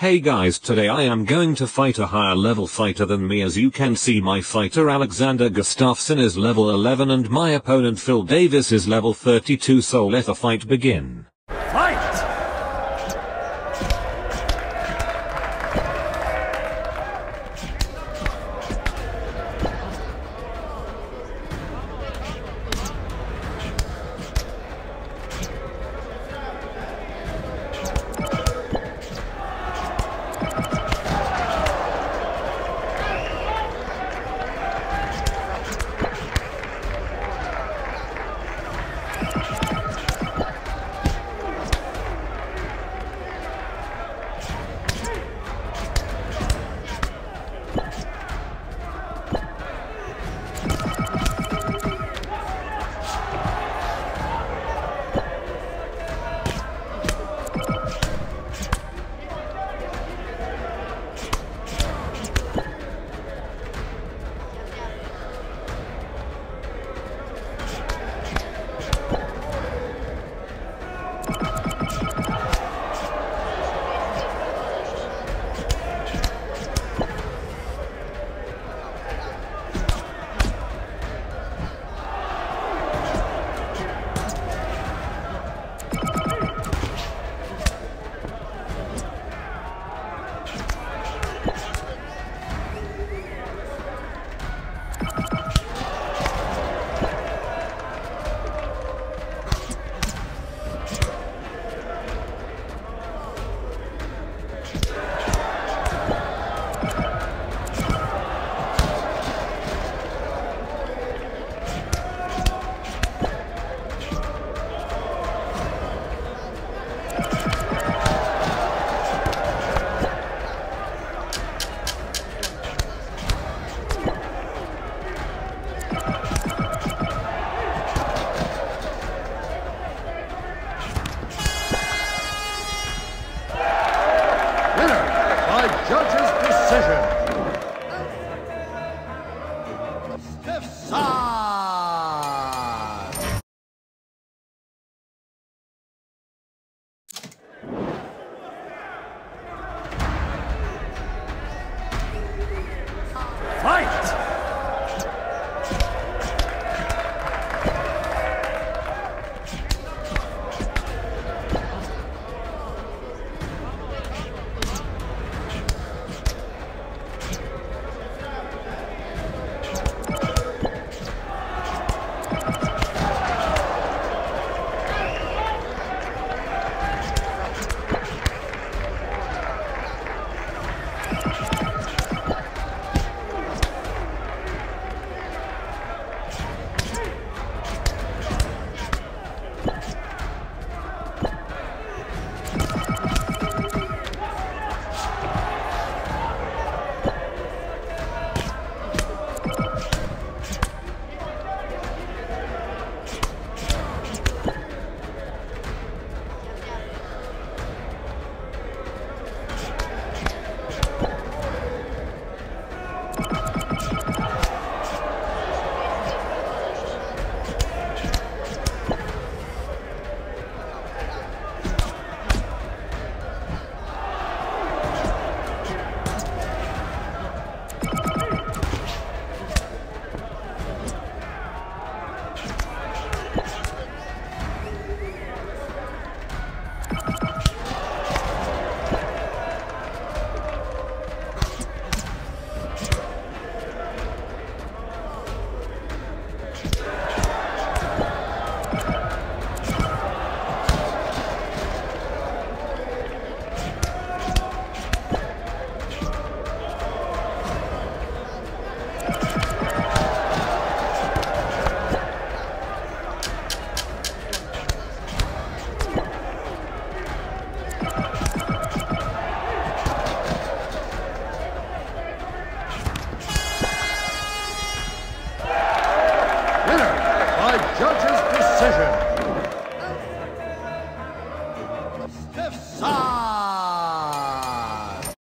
Hey guys today I am going to fight a higher level fighter than me as you can see my fighter Alexander Gustafsson is level 11 and my opponent Phil Davis is level 32 so let the fight begin. Judge's decision. judge's decision.